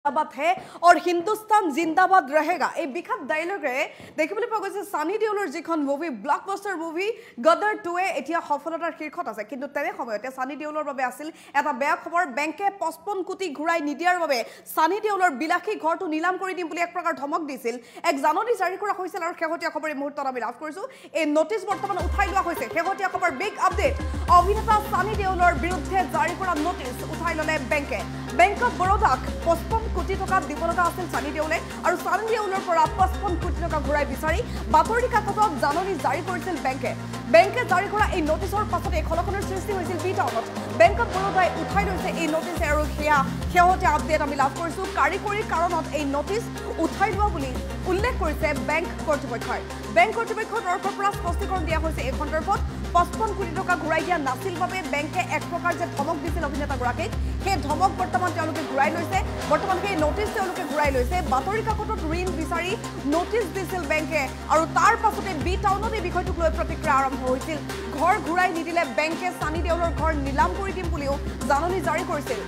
জিন্দাবাদ হে আৰু হিন্দুস্তান জিন্দাবাদ ৰহেগা। এই বিখ্যাত ডাইলগেৰে দেখিবলৈ পোৱা গৈছে ছানী দেউলৰ যিখন মুভি ব্লকবাষ্টাৰ মুভি গদৰ টুৱে এতিয়া সফলতাৰ শীৰ্ষত আছে। কিন্তু তেনে সময়তে ছানী দেউলৰ বাবে আছিল এটা বেয়া খবৰ। বেংকে পঁচপন্ন কোটি ঘূৰাই নিদিয়াৰ বাবে ছানী দেউলৰ বিলাসী ঘৰটো নিলাম কৰি দিম বুলি এক প্ৰকাৰ ধমক দিছিল। এক জাননী জাৰি কৰা হৈছিল আৰু শেহতীয়া খবৰ এই মুহূৰ্তত আমি লাভ কৰিছোঁ। এই নটিচ বৰ্তমান উঠাই লোৱা হৈছে। শেহতীয়া খবৰ বিগ আপডেট অভিনেতা ছানী দেউলৰ বিৰুদ্ধে জাৰি কৰা নটিচ উঠাই ল'লে বেংকে বেংক অফ বৰোদাক পঁচপন্ন কোটি টকা দিব লগা আছিল ছানী দেউলে আৰু ছানী দেউলৰ পৰা পঁচপন্ন কোটি টকা ঘূৰাই বিচাৰি বাতৰি কাকতত জাননী জাৰি কৰিছিল বেংকে। বেংকে জাৰি কৰা এই নটিচৰ পাছতে খলকনৰ সৃষ্টি হৈছিল বি টাউনত বেংক অফ বৰোদাই উঠাই লৈছে এই নটিছে আৰু সেয়া শেহতীয়া আপডেট আমি লাভ কৰিছোঁ। কাৰিকৰী কাৰণত এই নটিচ উঠাই লোৱা বুলি উল্লেখ কৰিছে বেংক কৰ্তৃপক্ষই। বেংক কৰ্তৃপক্ষৰ তৰফৰ পৰা স্পষ্টীকৰণ দিয়া হৈছে এই সন্দৰ্ভত। পঁচপন্ন কোটি টকা ঘূৰাই দিয়া নাছিল বাবে বেংকে এক প্ৰকাৰ যে ধমক দিছিল অভিনেতাগৰাকীক সেই ধমক বৰ্তমান তেওঁলোকে ঘূৰাই লৈছে। বৰ্তমান সেই নটিচ তেওঁলোকে ঘূৰাই লৈছে। বাতৰি কাকতত ঋণ বিচাৰি নটিচ দিছিল বেংকে আৰু তাৰ পাছতে বি টাউনত এই বিষয়টোক লৈ প্ৰতিক্ৰিয়া আৰম্ভ হৈছিল। ঘৰ ঘূৰাই নিদিলে বেংকে ছানী দেউলৰ ঘৰ নিলাম কৰি দিম বুলিও জাননী জাৰি কৰিছিল।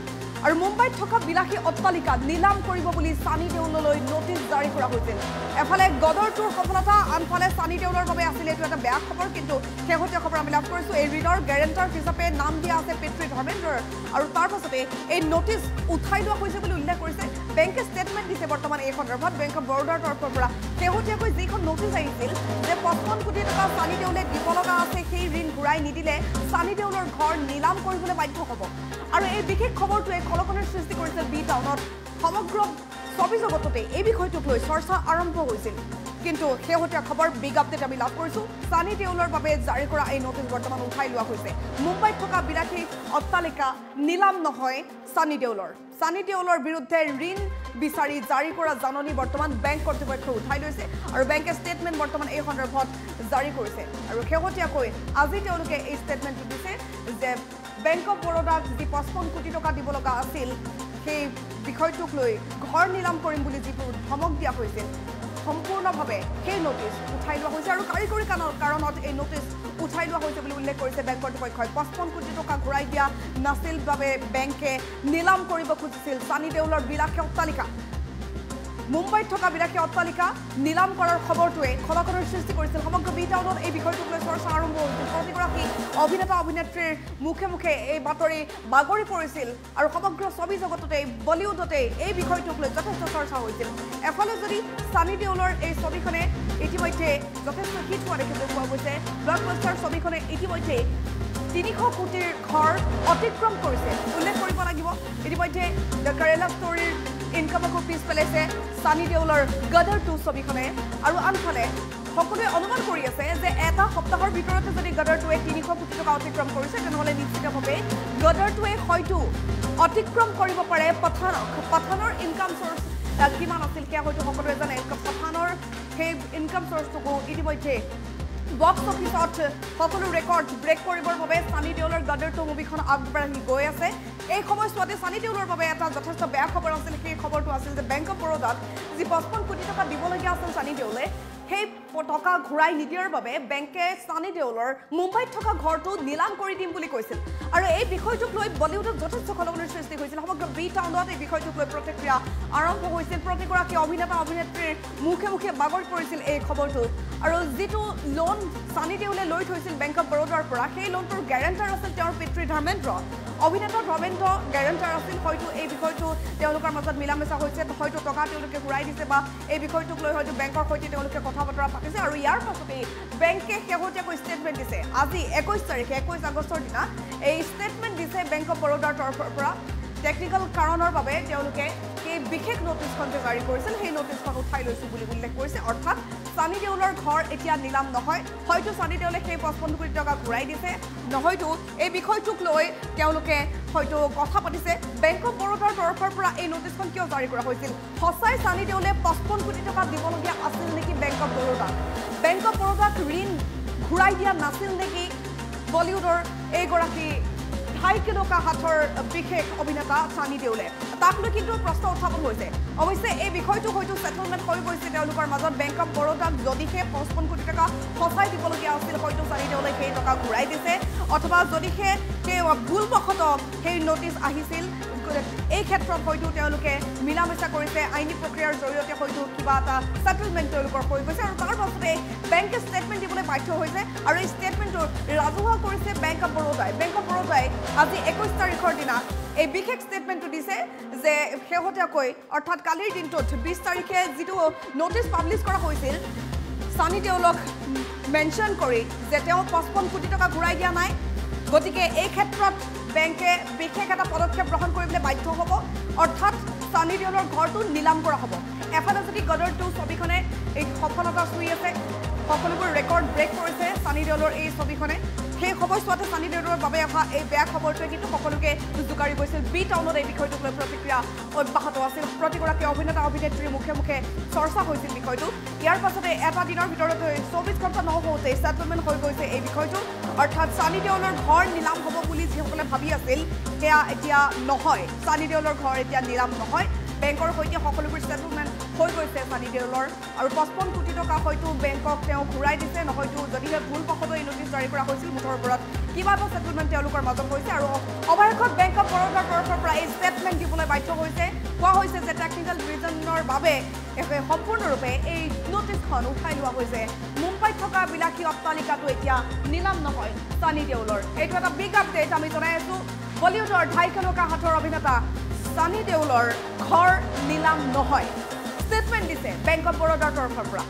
আৰু মুম্বাইত থকা বিলাসী অট্টালিকা নিলাম কৰিব বুলি ছানী দেউললৈ নটিচ জাৰি কৰা হৈছিল। এফালে গদৰটোৰ সফলতা আনফালে ছানী দেউলৰ বাবে আছিল এইটো এটা বেয়া খবৰ। কিন্তু শেহতীয়া খবৰ আমি লাভ কৰিছোঁ এই ঋণৰ গেৰেণ্টাৰ হিচাপে নাম দিয়া আছে পিতৃ ধৰ্মেন্দ্ৰৰ। আৰু তাৰ পাছতে এই নটিচ উঠাই লোৱা হৈছে বুলি উল্লেখ কৰিছে বেংকে ষ্টেটমেণ্ট দিছে বৰ্তমান এই সন্দৰ্ভত বেংক অফ বৰোদাৰ তৰফৰ পৰা। শেহতীয়াকৈ যিখন নটিচ আহিছিল যে পঁচপন্ন কোটি টকা ছানী দেউলে দিব লগা আছে সেই ঋণ ঘূৰাই নিদিলে ছানী দেউলৰ ঘৰ নিলাম কৰিবলৈ বাধ্য হ'ব। আৰু এই বিশেষ খবৰটোৱে খলকনৰ সৃষ্টি কৰিছে বি টাউনত। সমগ্ৰ ছবি জগততে এই বিষয়টোক লৈ চৰ্চা আৰম্ভ হৈছিল। কিন্তু শেহতীয়া খবৰ বিগ আপডেট আমি লাভ কৰিছোঁ। ছানী দেউলৰ বাবে জাৰি কৰা এই নটিচ বৰ্তমান উঠাই লোৱা হৈছে। মুম্বাইত থকা বিলাসী অট্টালিকা নিলাম নহয় ছানী দেউলৰ। ছানী দেউলৰ বিৰুদ্ধে ঋণ বিচাৰি জাৰি কৰা জাননী বৰ্তমান বেংক কৰ্তৃপক্ষই উঠাই লৈছে আৰু বেংকে ষ্টেটমেণ্ট বৰ্তমান এই সন্দৰ্ভত জাৰি কৰিছে। আৰু শেহতীয়াকৈ আজি তেওঁলোকে এই ষ্টেটমেণ্টটো দিছে যে বেংক অফ বৰোদাক যি পঁচপন্ন কোটি টকা দিব লগা আছিল সেই বিষয়টোক লৈ ঘৰ নিলাম কৰিম বুলি যিবোৰ ধমক দিয়া হৈছিল সম্পূৰ্ণভাৱে সেই নটিচ উঠাই লোৱা হৈছে। আৰু কাৰিকৰী কাৰণত এই নটিচ উঠাই লোৱা হৈছে বুলি উল্লেখ কৰিছে বেংক কৰ্তৃপক্ষই পঁচপন্ন কোটি টকা ঘূৰাই দিয়া নাছিল বাবে বেংকে নিলাম কৰিব খুজিছিল। ছানী দেউলৰ বিলাসী অট্টালিকা। মুম্বাইত থকা বিলাসী অট্টালিকা নিলাম কৰাৰ খবৰটোৱে খলকনৰ সৃষ্টি কৰিছিল। সমগ্ৰ বি টাউনত এই বিষয়টোক লৈ চৰ্চা আৰম্ভ হৈছিল। প্ৰতিগৰাকী অভিনেতা অভিনেত্ৰীৰ মুখে মুখে এই বাতৰি বাগৰি পৰিছিল আৰু সমগ্ৰ ছবি জগততে বলিউডতে এই বিষয়টোক লৈ যথেষ্ট চৰ্চা হৈছিল। এফালে যদি ছানী দেউলৰ এই ছবিখনে ইতিমধ্যে যথেষ্ট হিট হোৱা দেখিবলৈ পোৱা গৈছে ব্লকবাষ্টাৰ ছবিখনে ইতিমধ্যে তিনিশ কোটিৰ ঘৰ অতিক্ৰম কৰিছে। উল্লেখ কৰিব লাগিব ইতিমধ্যে দ্য কেৰেলা ষ্টৰীৰ ইনকামকো পিছ পেলাইছে ছানী দেউলৰ গদৰ টু ছবিখনে। আৰু আনফালে সকলোৱে অনুমান কৰি আছে যে এটা সপ্তাহৰ ভিতৰতে যদি গদৰ টুৱে তিনিশ কোটি টকা অতিক্ৰম কৰিছে তেনেহ'লে নিশ্চিতভাৱে গদৰ টুৱে হয়তো অতিক্ৰম কৰিব পাৰে। পঠানক পঠানৰ ইনকাম চ'ৰ্চ কিমান আছিল সেয়া হয়তো সকলোৱে জানে। পঠানৰ সেই ইনকাম চ'ৰ্চটোকো ইতিমধ্যে বক্স অফিচত সকলো ৰেকৰ্ড ব্ৰেক কৰিবৰ বাবে ছানী দেউলৰ গদৰ মুভিখন আগবাঢ়ি গৈ আছে। এই সময়ছোৱাতে ছানী দেউলৰ বাবে এটা যথেষ্ট বেয়া খবৰ আছিল। সেই খবৰটো আছিল যে বেংক অফ বৰোদাত যি পঁচপন্ন কোটি টকা দিবলগীয়া আছিল ছানী দেউলে সেই টকা ঘূৰাই নিদিয়াৰ বাবে বেংকে ছানী দেউলৰ মুম্বাইত থকা ঘৰটো নিলাম কৰি দিম বুলি কৈছিল। আৰু এই বিষয়টোক লৈ বলিউডত যথেষ্ট খলকনিৰ সৃষ্টি হৈছিল। সমগ্ৰ বি টাউনত এই বিষয়টোক লৈ প্ৰতিক্ৰিয়া আৰম্ভ হৈছিল। প্ৰতিগৰাকী অভিনেতা অভিনেত্ৰীৰ মুখে মুখে বাগৰি পৰিছিল এই খবৰটো। আৰু যিটো লোন ছানী দেউলে লৈ থৈছিল বেংক অফ বৰোদাৰ পৰা সেই লোনটোৰ গেৰেণ্টাৰ আছিল তেওঁৰ পিতৃ ধৰ্মেন্দ্ৰ। অভিনেতা ধৰ্মেন্দ্ৰ গেৰেণ্টাৰ আছিল। হয়তো এই বিষয়টো তেওঁলোকৰ মাজত মিলা মেচা হৈছে। হয়তো টকা তেওঁলোকে ঘূৰাই দিছে বা এই বিষয়টোক লৈ হয়তো বেংকৰ সৈতে তেওঁলোকে কথা বতৰা পাতিছে আৰু ইয়াৰ পাছতেই বেংকে শেহতীয়াকৈ ষ্টেটমেণ্ট দিছে। আজি একৈছ তাৰিখে একৈছ আগষ্টৰ দিনা এই ষ্টেটমেণ্ট দিছে বেংক অফ বৰোদাৰ তৰফৰ পৰা। টেকনিকেল কাৰণৰ বাবে তেওঁলোকে সেই বিশেষ নটিচখন যে জাৰি কৰিছিল। সেই নটিচখন উঠাই লৈছোঁ বুলি উল্লেখ কৰিছে। অৰ্থাৎ ছানী দেউলৰ ঘৰ এতিয়া নিলাম নহয়। হয়তো ছানী দেউলে সেই পঁচপন্ন কোটি টকা ঘূৰাই দিছে। নহয়তো এই বিষয়টোক লৈ তেওঁলোকে হয়তো কথা পাতিছে। বেংক অফ বৰোদাৰ তৰফৰ পৰা এই নটিচখন কিয় জাৰি কৰা হৈছিল? সঁচাই ছানী দেউলে পঁচপন্ন কোটি টকা দিবলগীয়া আছিল নেকি বেংক অফ বৰোদাক বেংক অফ বৰোদাক ঋণ ঘূৰাই দিয়া নাছিল নেকি? বলিউডৰ এইগৰাকী ঠাইকেনেকুৱা হাতৰ বিশেষ অভিনেতা ছানী দেউলে। তাক লৈ কিন্তু প্ৰশ্ন উত্থাপন হৈছে। অৱশ্যে এই বিষয়টো হয়তো ছেটেলমেণ্ট হৈ গৈছে তেওঁলোকৰ মাজত। বেংক অফ বৰোদাক যদিহে পঁচপন্ন কোটি টকা সঁচাই দিবলগীয়া আছিল হয়তো ছানী দেউলে সেই টকা ঘূৰাই দিছে। অথবা যদিহে সেই ভুলবশতঃ সেই নটিচ আহিছিল এই ক্ষেত্ৰত হয়তো তেওঁলোকে মিলা মিছা কৰিছে। আইনী প্ৰক্ৰিয়াৰ জৰিয়তে হয়তো কিবা এটা ছেটেলমেণ্ট তেওঁলোকৰ হৈ গৈছে। আৰু তাৰ পাছতে বেংকে ষ্টেটমেণ্ট দিবলৈ বাধ্য হৈছে। আৰু এই ষ্টেটমেণ্টটো ৰাজহুৱা কৰিছে বেংক অৱ বৰোদাই বেংক বৰোদাই আজি একৈছ তাৰিখৰ দিনা। এই বিশেষ ষ্টেটমেণ্টটো দিছে যে শেহতীয়াকৈ অৰ্থাৎ কালিৰ দিনটোত বিছ তাৰিখে যিটো ন'টিছ পাব্লিছ কৰা হৈছিল ছানী দেউলক মেনশ্যন কৰি যে তেওঁ পঁচপন্ন কোটি টকা ঘূৰাই দিয়া নাই। গতিকে এই ক্ষেত্ৰত বেংকে বিশেষ এটা পদক্ষেপ গ্ৰহণ কৰিবলৈ বাধ্য হ'ব। অৰ্থাৎ ছানী দেউলৰ ঘৰটো নিলাম কৰা হ'ব। এফালে যদি গদৰ ছবিখনে এই সফলতা চুই আছে সকলোবোৰ ৰেকৰ্ড ব্ৰেক কৰিছে ছানী দেউলৰ এই ছবিখনে। সেই সময়ছোৱাতে ছানী দেউলৰ বাবে অহা এই বেয়া খবৰটোৱে কিন্তু সকলোকে জোকাৰি গৈছিল। বি টাউনত এই বিষয়টোক লৈ প্ৰতিক্ৰিয়া অব্যাহত আছিল। প্ৰতিগৰাকী অভিনেতা অভিনেত্ৰীৰ মুখে মুখে চৰ্চা হৈছিল বিষয়টো। ইয়াৰ পাছতে এটা দিনৰ ভিতৰতে চৌবিছ ঘণ্টা নহওঁতে ছেটেলমেণ্ট হৈ গৈছে এই বিষয়টো। অৰ্থাৎ ছানী দেউলৰ ঘৰ নিলাম হ'ব বুলি যিসকলে ভাবি আছিল সেয়া এতিয়া নহয়। ছানী দেউলৰ ঘৰ এতিয়া নিলাম নহয়। বেংকৰ সৈতে সকলোবোৰ ছেটেলমেণ্ট দেউলৰ আৰু পঁচপন্ন কোটি টকা হয়তো বেংকক তেওঁ ঘূৰাই দিছে নহয়তো যদিহে ভুলবশতঃ এই নটিছ জাৰি কৰা হৈছিল মুঠৰ ওপৰত। কিবা এটা ছেটেলমেণ্ট তেওঁলোকৰ মাজত হৈছে আৰু অৱশেষত বেংক অৱ বৰোদাৰ তৰফৰ পৰা এই ষ্টেটমেণ্ট দিবলৈ বাধ্য হৈছে। কোৱা হৈছে যে টেকনিকেল ৰিজনৰ বাবে সম্পূৰ্ণৰূপে এই নটিছখন উঠাই লোৱা হৈছে। মুম্বাইত থকা বিলাসী অট্টালিকাটো এতিয়া নিলাম নহয় ছানী দেউলৰ। এইটো এটা বিগ আপডেট আমি জনাই আছোঁ। বলিউডৰ ঢাইকলকা হাতৰ অভিনেতা ছানী দেউলৰ ঘৰ নিলাম নহয়। ষ্টেটমেণ্ট দিছে বেংক অৱ বৰোদাৰ তৰফৰ পৰা।